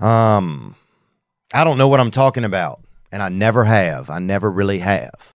Um, I don't know what I'm talking about, and I never have. I never really have.